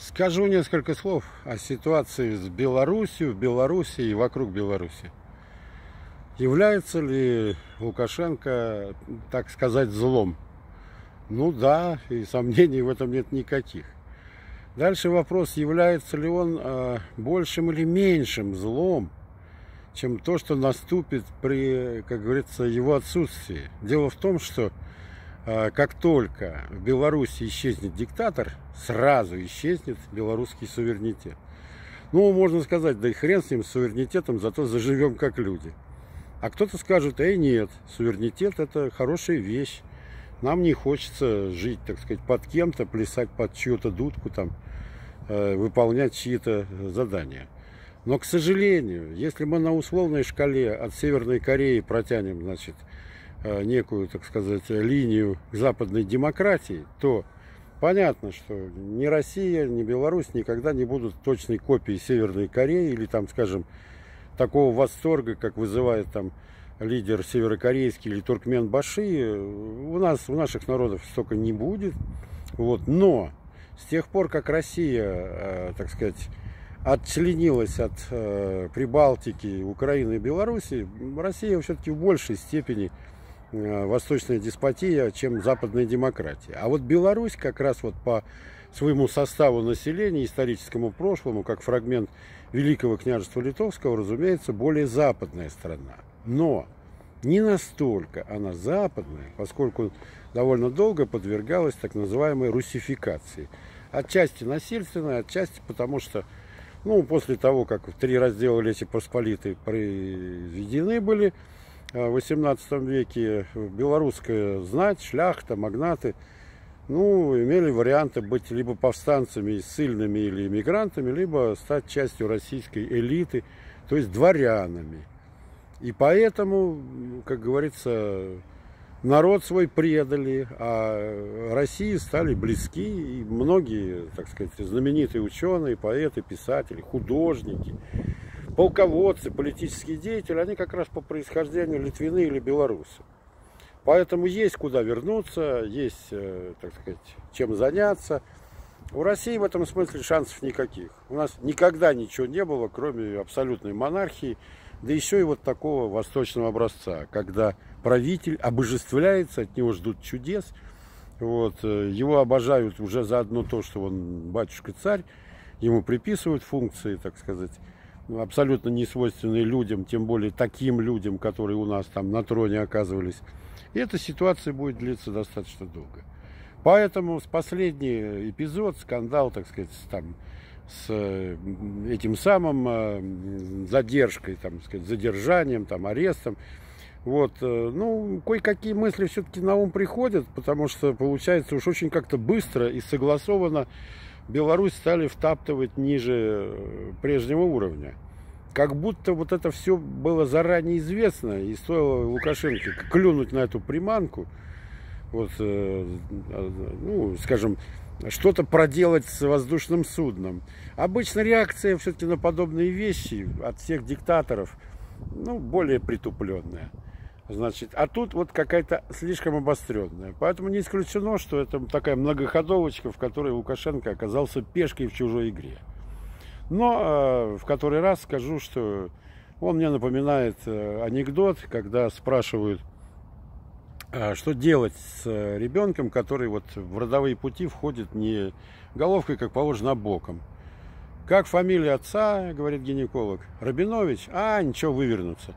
Скажу несколько слов о ситуации с Беларусью, в Беларуси и вокруг Беларуси. Является ли Лукашенко, так сказать, злом? Ну да, и сомнений в этом нет никаких. Дальше вопрос, является ли он э, большим или меньшим злом, чем то, что наступит при, как говорится, его отсутствии. Дело в том, что как только в Беларуси исчезнет диктатор, сразу исчезнет белорусский суверенитет. Ну, можно сказать, да и хрен с ним, с суверенитетом, зато заживем как люди. А кто-то скажет, эй, нет, суверенитет это хорошая вещь. Нам не хочется жить, так сказать, под кем-то, плясать под чью-то дудку, там, э, выполнять чьи-то задания. Но, к сожалению, если мы на условной шкале от Северной Кореи протянем, значит, некую, так сказать, линию западной демократии, то понятно, что ни Россия, ни Беларусь никогда не будут точной копией Северной Кореи или там, скажем, такого восторга, как вызывает там лидер северокорейский или туркмен Баши, у нас, у наших народов столько не будет. Вот. Но с тех пор, как Россия, э, так сказать, отчленилась от э, Прибалтики, Украины и Беларуси, Россия все-таки в большей степени Э, восточная деспотия, чем западная демократия. А вот Беларусь как раз вот по своему составу населения, историческому прошлому, как фрагмент Великого княжества Литовского, разумеется, более западная страна. Но не настолько она западная, поскольку довольно долго подвергалась так называемой русификации. Отчасти насильственной, отчасти потому что ну, после того, как три раздела Лети Посполитой произведены были, в 18 веке белорусская знать, шляхта, магнаты, ну, имели варианты быть либо повстанцами, ссыльными или иммигрантами, либо стать частью российской элиты, то есть дворянами. И поэтому, как говорится, народ свой предали, а России стали близки, и многие, так сказать, знаменитые ученые, поэты, писатели, художники, полководцы, политические деятели, они как раз по происхождению литвины или белорусы. Поэтому есть куда вернуться, есть, э, так сказать, чем заняться. У России в этом смысле шансов никаких. У нас никогда ничего не было, кроме абсолютной монархии, да еще и вот такого восточного образца, когда правитель обожествляется, от него ждут чудес, вот, э, его обожают уже за одно то, что он батюшка-царь, ему приписывают функции, так сказать, абсолютно не свойственные людям, тем более таким людям, которые у нас там на троне оказывались. И эта ситуация будет длиться достаточно долго. Поэтому с последний эпизод, скандал, так сказать, там, с э, этим самым э, задержкой, там, сказать, задержанием, там, арестом, вот, э, ну, кое-какие мысли все-таки на ум приходят, потому что получается уж очень как-то быстро и согласованно Беларусь стали втаптывать ниже э, прежнего уровня. Как будто вот это все было заранее известно, и стоило Лукашенко клюнуть на эту приманку, вот, э, ну, скажем, что-то проделать с воздушным судном. Обычно реакция все-таки на подобные вещи от всех диктаторов, ну, более притупленная. Значит, а тут вот какая-то слишком обостренная. Поэтому не исключено, что это такая многоходовочка, в которой Лукашенко оказался пешкой в чужой игре. Но э, в который раз скажу, что он мне напоминает э, анекдот, когда спрашивают, э, что делать с э, ребенком, который вот в родовые пути входит не головкой, как положено, а боком. Как фамилия отца, говорит гинеколог, Рабинович, а, ничего, вывернуться.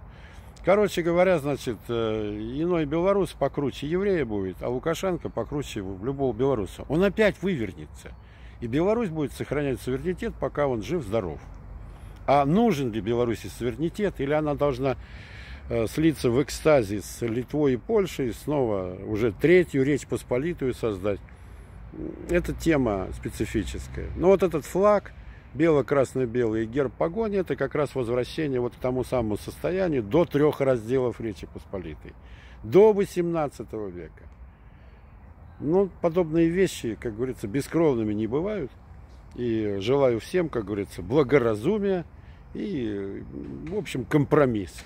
Короче говоря, значит, э, иной белорус покруче еврея будет, а Лукашенко покруче любого белоруса. Он опять вывернется. И Беларусь будет сохранять суверенитет, пока он жив-здоров. А нужен ли Беларуси суверенитет, или она должна э, слиться в экстазе с Литвой и Польшей, снова уже третью Речь Посполитую создать? Это тема специфическая. Но вот этот флаг – бело-красно-белый герб погони, это как раз возвращение вот к тому самому состоянию до трех разделов Речи Посполитой, до 18 века. Ну, подобные вещи, как говорится, бескровными не бывают. И желаю всем, как говорится, благоразумия и, в общем, компромисса.